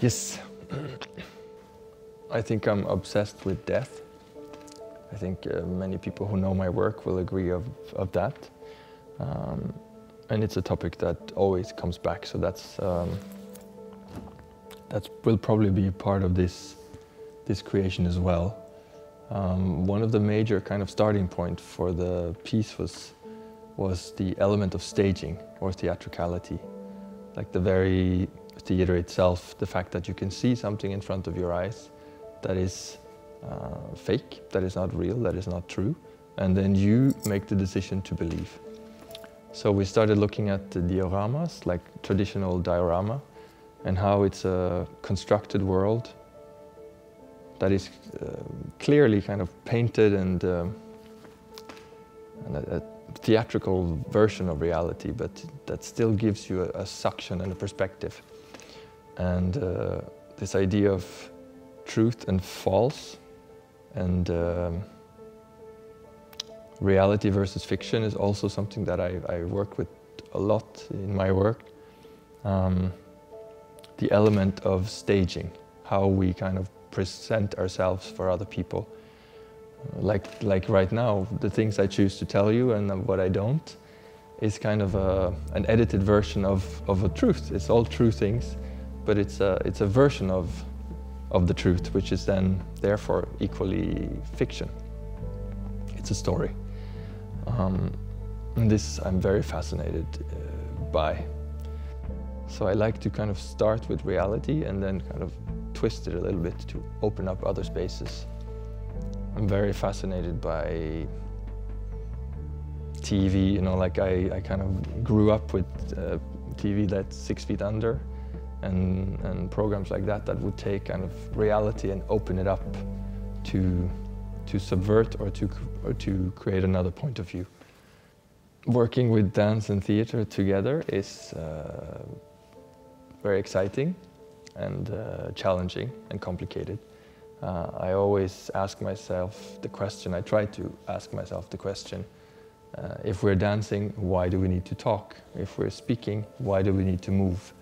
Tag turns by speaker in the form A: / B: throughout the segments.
A: Yes. I think I'm obsessed with death. I think uh, many people who know my work will agree of, of that. Um, and it's a topic that always comes back, so that's um, that will probably be part of this this creation as well. Um, one of the major kind of starting point for the piece was was the element of staging or theatricality, like the very theater itself, the fact that you can see something in front of your eyes that is uh, fake, that is not real, that is not true, and then you make the decision to believe. So we started looking at the dioramas, like traditional diorama, and how it's a constructed world that is uh, clearly kind of painted and, um, and a, a, theatrical version of reality, but that still gives you a, a suction and a perspective. And uh, this idea of truth and false and um, reality versus fiction is also something that I, I work with a lot in my work. Um, the element of staging, how we kind of present ourselves for other people. Like, like right now, the things I choose to tell you and what I don't is kind of a, an edited version of, of a truth. It's all true things, but it's a, it's a version of, of the truth, which is then therefore equally fiction. It's a story. Um, and this I'm very fascinated uh, by. So I like to kind of start with reality and then kind of twist it a little bit to open up other spaces. I'm very fascinated by TV, you know, like I, I kind of grew up with uh, TV that's six feet under and, and programs like that that would take kind of reality and open it up to, to subvert or to, or to create another point of view. Working with dance and theater together is uh, very exciting and uh, challenging and complicated. Uh, I always ask myself the question, I try to ask myself the question, uh, if we're dancing, why do we need to talk? If we're speaking, why do we need to move?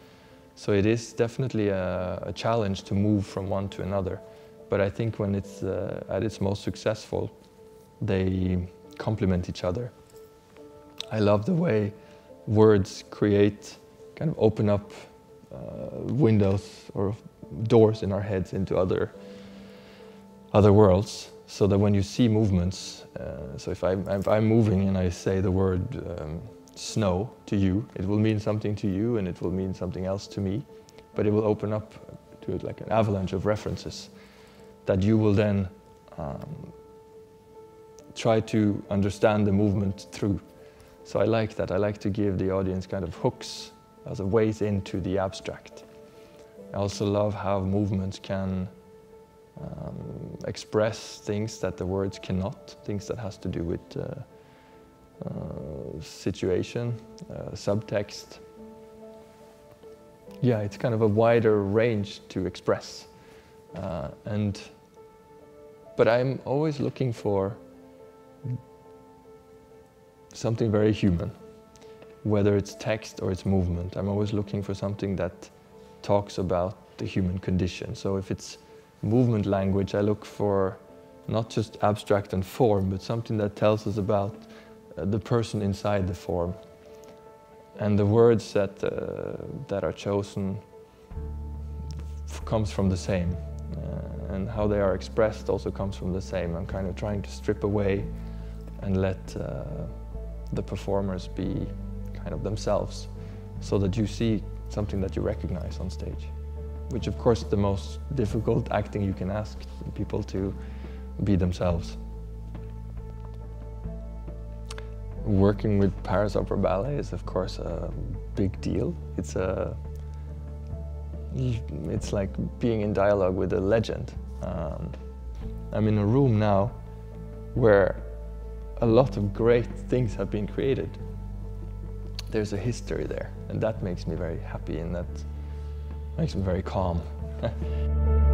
A: So it is definitely a, a challenge to move from one to another. But I think when it's uh, at its most successful, they complement each other. I love the way words create, kind of open up uh, windows or doors in our heads into other other worlds so that when you see movements uh, so if, I, if I'm moving and I say the word um, snow to you. It will mean something to you and it will mean something else to me but it will open up to it like an avalanche of references that you will then um, try to understand the movement through. So I like that. I like to give the audience kind of hooks as a ways into the abstract. I also love how movements can um, express things that the words cannot, things that has to do with uh, uh, situation, uh, subtext. Yeah, it's kind of a wider range to express. Uh, and, but I'm always looking for something very human whether it's text or it's movement. I'm always looking for something that talks about the human condition. So if it's movement language, I look for not just abstract and form, but something that tells us about the person inside the form. And the words that, uh, that are chosen comes from the same. Uh, and how they are expressed also comes from the same. I'm kind of trying to strip away and let uh, the performers be kind of themselves so that you see something that you recognize on stage. Which of course is the most difficult acting you can ask people to be themselves. Working with Paris Opera Ballet is of course a big deal. It's a it's like being in dialogue with a legend. Um, I'm in a room now where a lot of great things have been created there's a history there. And that makes me very happy and that makes me very calm.